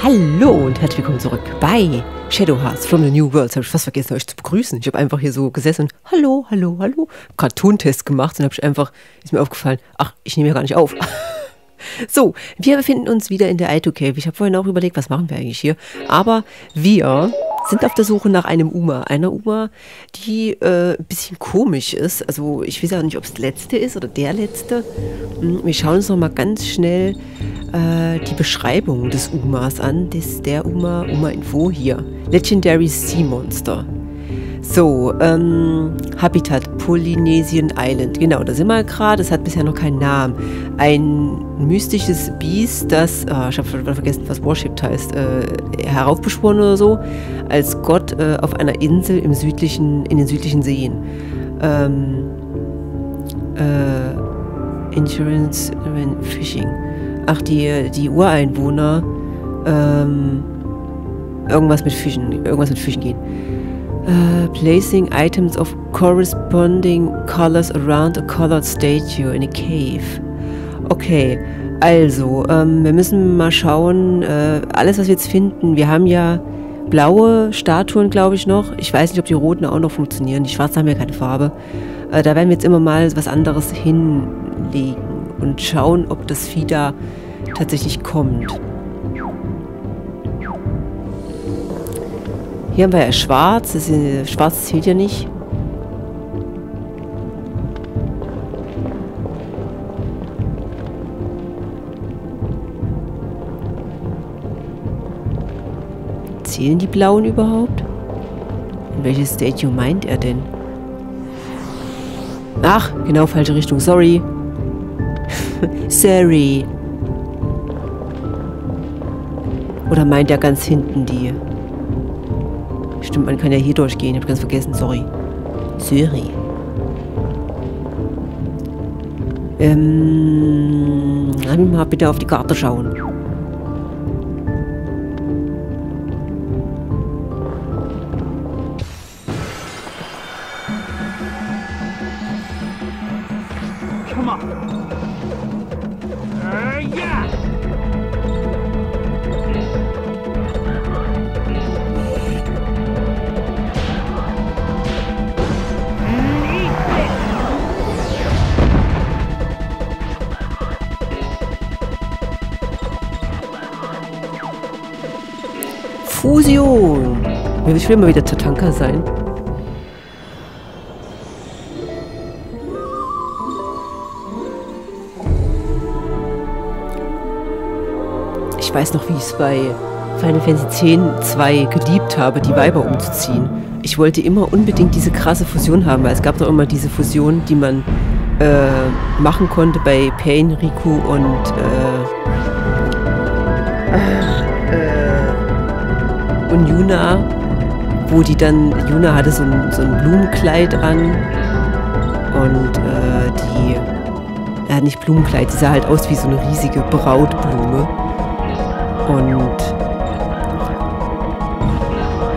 Hallo und herzlich willkommen zurück bei Shadow from the New World. Habe ich fast vergessen, euch zu begrüßen. Ich habe einfach hier so gesessen und Hallo, hallo, hallo. Cartoon-Test gemacht und habe ich einfach, ist mir aufgefallen, ach, ich nehme ja gar nicht auf. so, wir befinden uns wieder in der Ito Cave. Ich habe vorhin auch überlegt, was machen wir eigentlich hier. Aber wir sind auf der Suche nach einem Uma. Einer Uma, die äh, ein bisschen komisch ist. Also ich weiß auch nicht, ob es letzte ist oder der letzte. Hm, wir schauen uns noch mal ganz schnell äh, die Beschreibung des Umas an. Das der Uma, Uma Info hier. Legendary Sea Monster. So, ähm, Habitat Polynesian Island. Genau, da sind wir gerade. Es hat bisher noch keinen Namen. Ein mystisches Biest, das, oh, ich habe vergessen, was Worshipped heißt, äh, heraufbeschworen oder so, als Gott äh, auf einer Insel im südlichen, in den südlichen Seen. Ähm, äh, Insurance Fishing. Ach, die, die Ureinwohner, ähm, irgendwas mit Fischen, irgendwas mit Fischen gehen. Uh, placing items of corresponding colors around a colored statue in a cave. Okay, also, ähm, wir müssen mal schauen, äh, alles was wir jetzt finden, wir haben ja blaue Statuen, glaube ich, noch. Ich weiß nicht, ob die roten auch noch funktionieren. Die schwarzen haben ja keine Farbe. Äh, da werden wir jetzt immer mal was anderes hinlegen und schauen, ob das Vieh da tatsächlich kommt. Hier haben wir ja schwarz. Das ist, schwarz zählt ja nicht. Zählen die blauen überhaupt? In welches Statue meint er denn? Ach, genau falsche Richtung. Sorry. Sorry. Oder meint er ganz hinten die? Stimmt, man kann ja hier durchgehen. Ich habe ganz vergessen. Sorry. Sorry. Ähm, lass mich mal bitte auf die Karte schauen. Ich will mal wieder Tatanka sein. Ich weiß noch, wie ich es bei Final Fantasy X 2 geliebt habe, die Weiber umzuziehen. Ich wollte immer unbedingt diese krasse Fusion haben, weil es gab doch immer diese Fusion, die man äh, machen konnte bei Pain, Riku und äh, äh, und Yuna, wo die dann, Yuna hatte so ein, so ein Blumenkleid an und äh, die, ja nicht Blumenkleid, die sah halt aus wie so eine riesige Brautblume. Und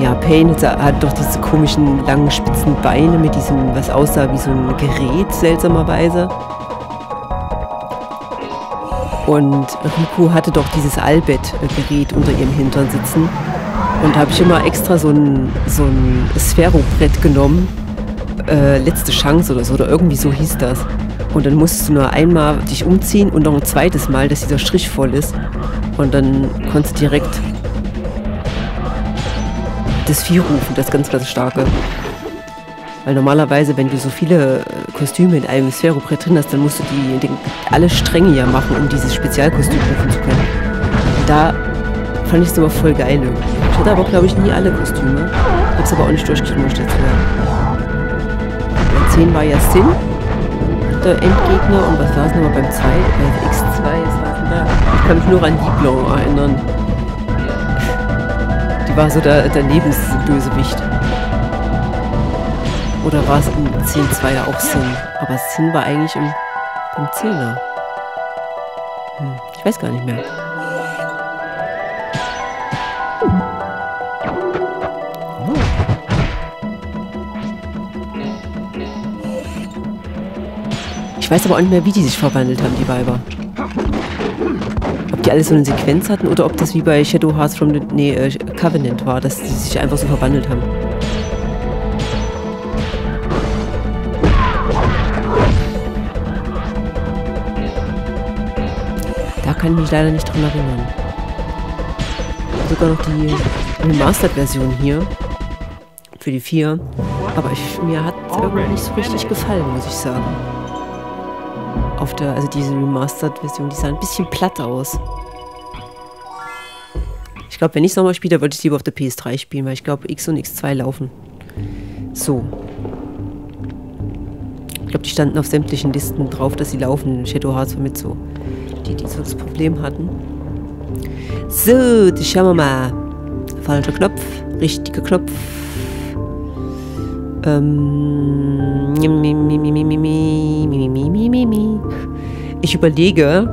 ja, Payne hat doch diese komischen langen spitzen Beine mit diesem, was aussah wie so ein Gerät, seltsamerweise. Und Riku hatte doch dieses Albett-Gerät unter ihrem Hintern sitzen. Und habe ich immer extra so ein, so ein Sphärobrett genommen. Äh, letzte Chance oder so, oder irgendwie so hieß das. Und dann musstest du nur einmal dich umziehen und noch ein zweites Mal, dass dieser Strich voll ist. Und dann konntest du direkt das Vieh rufen, das ganz, ganz starke. Weil normalerweise, wenn du so viele äh, Kostüme in einem Sphärobrett drin hast, dann musst du die, die alle Stränge ja machen, um dieses Spezialkostüm rufen zu können. Da fand ich es aber voll geil irgendwie. Ich hatte aber, glaube ich, nie alle Kostüme. Hab's aber auch nicht durchgeschrieben, muss ich. Bei 10 war ja Sin, der Endgegner. Und was war es nochmal beim 2? Bei X2, was da? Ich kann mich nur an die Blanc erinnern. Die war so der, der Lebensbösewicht. Oder war es im 10.2 ja auch Sin? Aber Sin war eigentlich im, im 10er. Hm, ich weiß gar nicht mehr. Ich weiß aber auch nicht mehr, wie die sich verwandelt haben, die Weiber. Ob die alle so eine Sequenz hatten oder ob das wie bei Shadow Hearts from the nee, äh, Covenant war, dass die sich einfach so verwandelt haben. Da kann ich mich leider nicht dran erinnern. Sogar noch die Remastered-Version hier für die 4. Aber ich, mir hat es irgendwie nicht so richtig gefallen, muss ich sagen. Auf der, also diese Remastered-Version, die sah ein bisschen platt aus. Ich glaube, wenn ich es nochmal spiele, würde ich es lieber auf der PS3 spielen, weil ich glaube, X und X2 laufen. So. Ich glaube, die standen auf sämtlichen Listen drauf, dass sie laufen. Shadow Hearts war mit so. Die, die so das Problem hatten. So, das schauen wir mal. Falscher Knopf, richtiger Knopf. Ähm, ich überlege,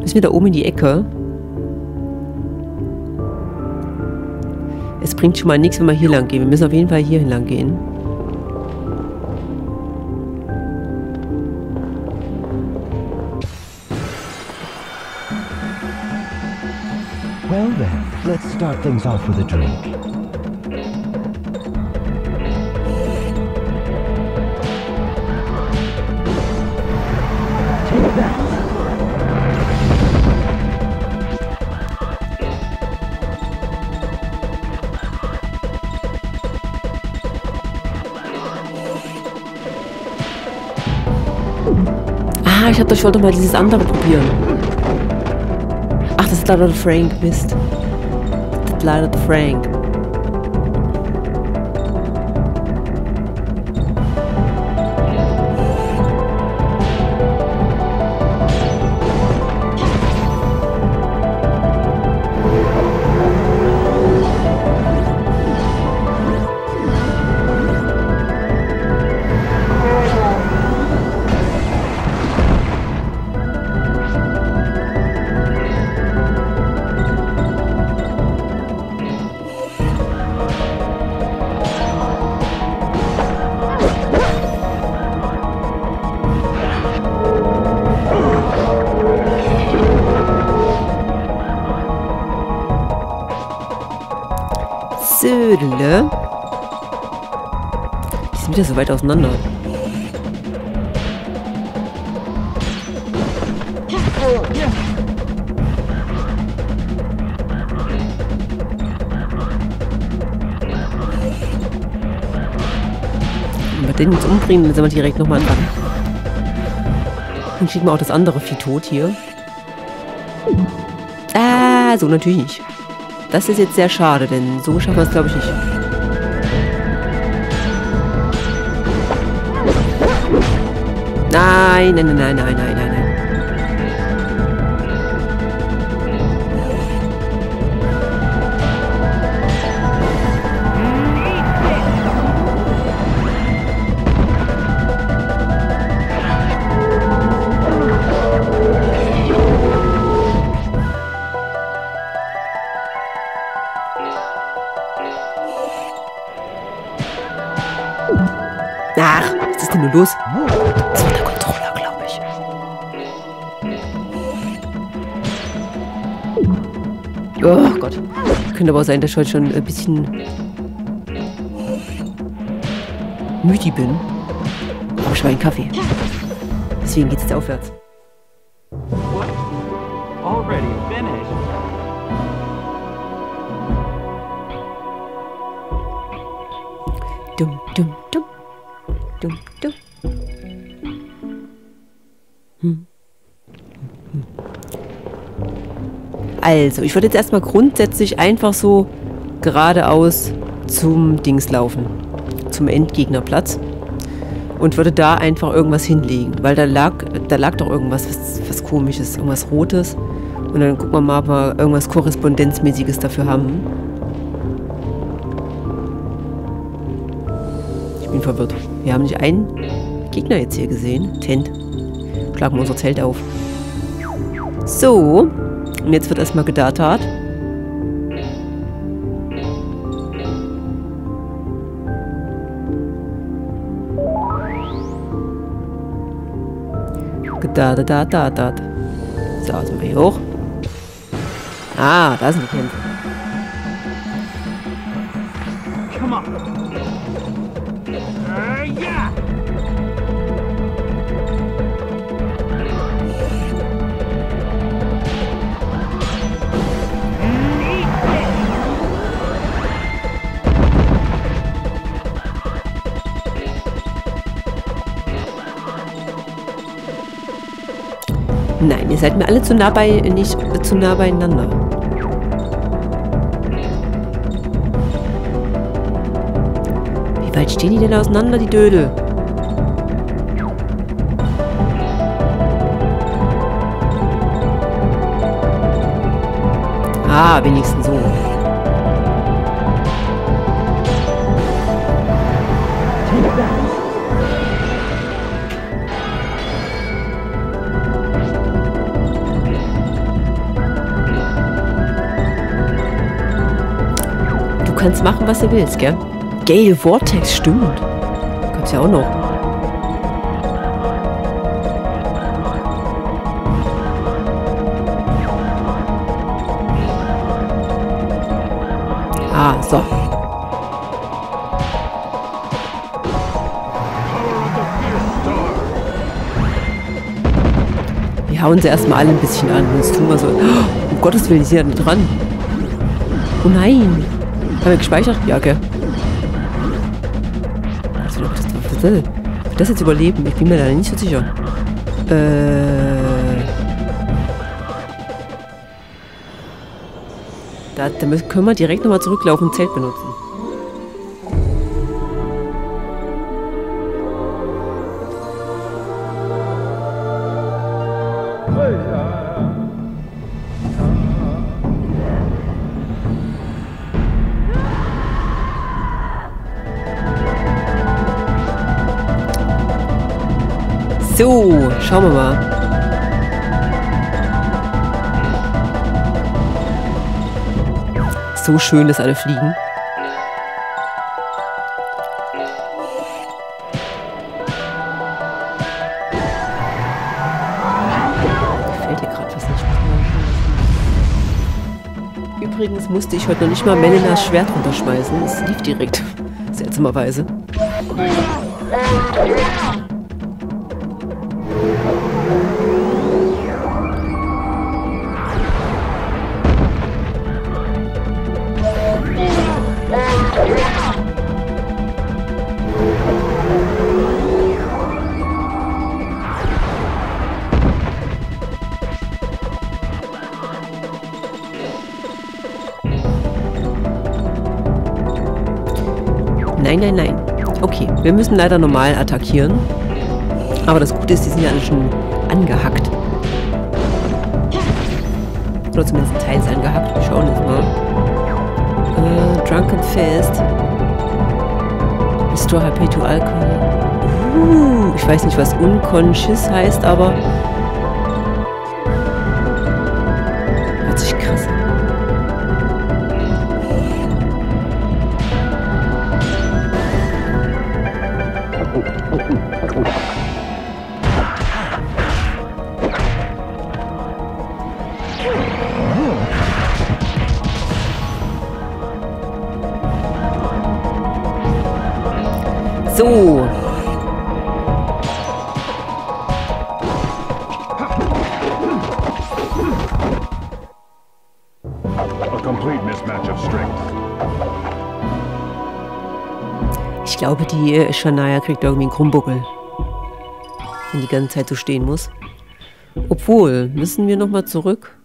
müssen wir da oben in die Ecke? Es bringt schon mal nichts, wenn wir hier lang gehen. Wir müssen auf jeden Fall hier lang gehen. Well then, let's start things off with a drink. Ich hab doch, ich wollte mal dieses andere probieren. Ach, das ist leider der Frank. Mist. Das ist leider der Frank. Södele. Die sind wieder so weit auseinander. Wenn wir den jetzt umbringen, dann sind wir direkt nochmal dran. Dann kriegen wir auch das andere Vieh tot hier. Ah, so natürlich nicht. Das ist jetzt sehr schade, denn so schaffen wir es, glaube ich, nicht. Nein, nein, nein, nein, nein, nein. Los? Das war der Controller, glaube ich. Oh Gott. Könnte aber auch sein, dass ich heute schon ein bisschen müde bin. Aber ich war einen Kaffee. Deswegen geht's jetzt aufwärts. Also, ich würde jetzt erstmal grundsätzlich einfach so geradeaus zum Dings laufen. Zum Endgegnerplatz. Und würde da einfach irgendwas hinlegen. Weil da lag, da lag doch irgendwas, was, was komisches, irgendwas Rotes. Und dann gucken wir mal, ob wir irgendwas Korrespondenzmäßiges dafür haben. Ich bin verwirrt. Wir haben nicht einen Gegner jetzt hier gesehen. Tent. Schlagen wir unser Zelt auf. So. Und jetzt wird erstmal gedatat. Da, da, da, da, da. So, sind wir hier hoch. Ah, da sind die Kämpfe. Come on. Seid mir alle zu nah bei, nicht zu nah beieinander. Wie weit stehen die denn auseinander, die Dödel? Ah, wenigstens so. Kannst machen, was du willst, gell? Gale Vortex, stimmt. Gab's ja auch noch. Ah, so. Wir hauen sie erstmal alle ein bisschen an. Sonst tun wir so. Oh, um Gottes Willen, sind ja dran. Oh nein. Haben wir gespeichert? Ja, gell. Also, das, das, das, jetzt überleben? Ich bin mir da nicht so sicher. Äh. Da, da können wir direkt nochmal zurücklaufen und Zelt benutzen. So, schauen wir mal. So schön, dass alle fliegen. Gefällt dir gerade was nicht? Übrigens musste ich heute noch nicht mal Melenas Schwert runterschmeißen. Es lief direkt. Seltsamerweise. Nein, nein, nein. Okay, wir müssen leider normal attackieren. Aber das Gute ist, die sind ja alle schon angehackt. Oder zumindest teils angehackt. Wir schauen jetzt mal. Äh, Drunken Fest. Restore HP to Alcohol. Uh, ich weiß nicht, was unconscious heißt, aber... So. Ich glaube, die äh, Shania kriegt irgendwie einen Krummbuckel. Wenn die ganze Zeit so stehen muss. Obwohl, müssen wir nochmal zurück?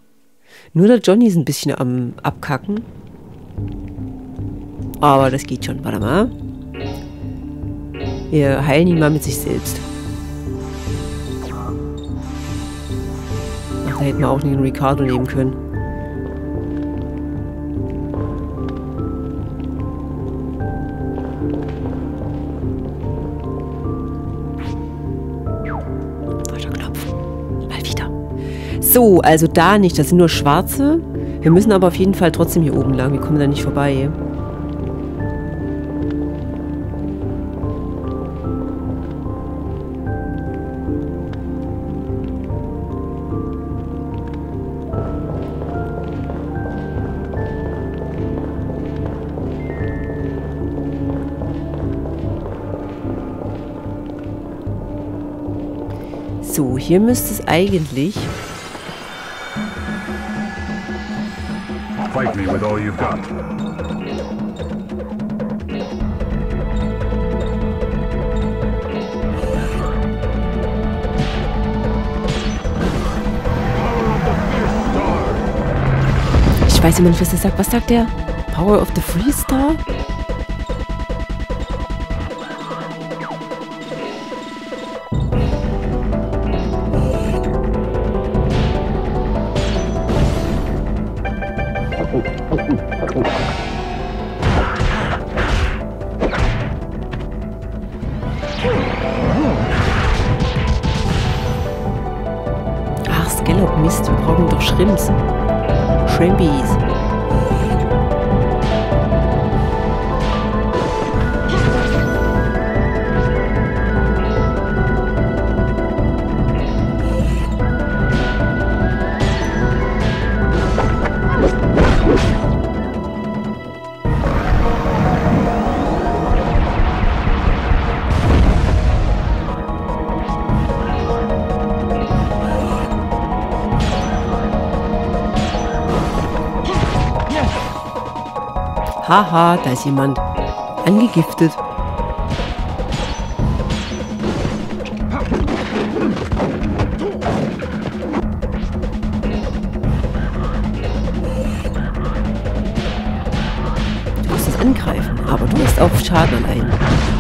Nur der Johnny ist ein bisschen am Abkacken. Aber das geht schon. Warte mal. Wir heilen ihn mal mit sich selbst. Ach, da hätten wir auch nicht einen Ricardo nehmen können. Falscher Knopf. Mal wieder. So, also da nicht. Das sind nur schwarze. Wir müssen aber auf jeden Fall trotzdem hier oben lang. Wir kommen da nicht vorbei. So, hier müsste es eigentlich... Fight me with all you've got. Ich weiß immer nicht, was er sagt. Was sagt der? Power of the Freestar? Ach, Haha, da ist jemand angegiftet. Du musst es angreifen, aber du hast auch Schaden allein. Johnny,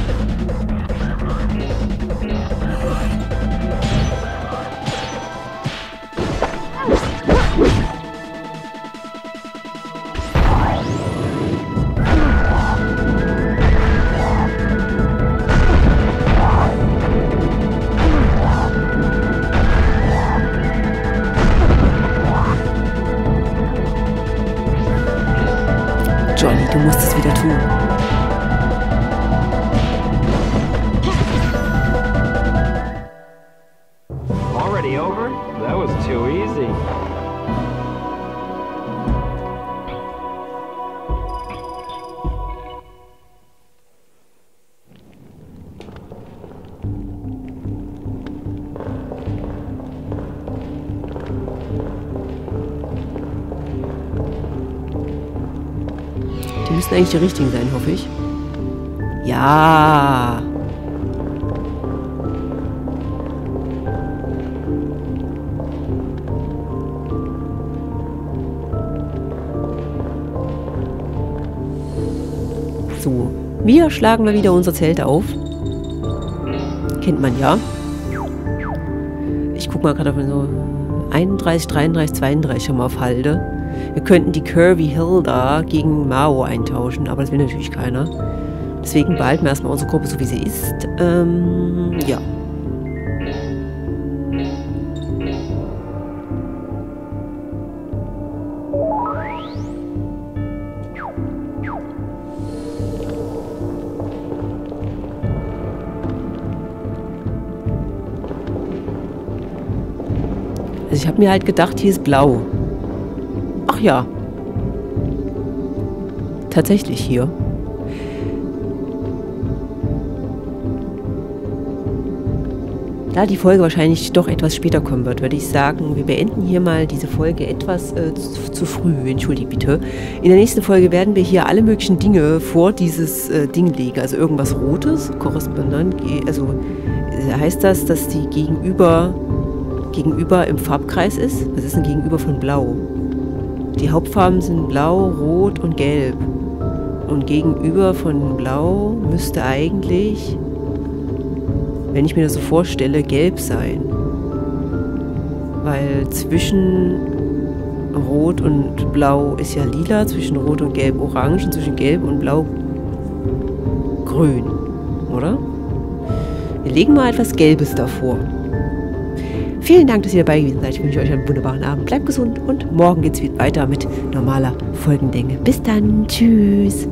Already over? That was too easy. Die müssen eigentlich die richtigen sein, hoffe ich. Ja. So, wir schlagen mal wieder unser Zelt auf. Kennt man ja. Ich guck mal gerade auf so 31, 33, 32 schon mal auf Halde. Wir könnten die Curvy Hilda gegen Mao eintauschen, aber das will natürlich keiner. Deswegen behalten wir erstmal unsere Gruppe so wie sie ist. Ähm, ja. Also ich habe mir halt gedacht, hier ist blau. Ach ja. Tatsächlich hier. Da die Folge wahrscheinlich doch etwas später kommen wird, würde ich sagen, wir beenden hier mal diese Folge etwas äh, zu, zu früh. Entschuldigt bitte. In der nächsten Folge werden wir hier alle möglichen Dinge vor dieses äh, Ding legen. Also irgendwas Rotes, Korrespondent, also äh, heißt das, dass die gegenüber, gegenüber im Farbkreis ist? Was ist ein Gegenüber von Blau? Die Hauptfarben sind Blau, Rot und Gelb. Und gegenüber von Blau müsste eigentlich, wenn ich mir das so vorstelle, Gelb sein. Weil zwischen Rot und Blau ist ja lila, zwischen Rot und Gelb orange und zwischen Gelb und Blau grün, oder? Wir legen mal etwas Gelbes davor. Vielen Dank, dass ihr dabei gewesen seid. Ich wünsche euch einen wunderbaren Abend. Bleibt gesund und morgen geht's wieder weiter mit normaler Folgendänge. Bis dann. Tschüss.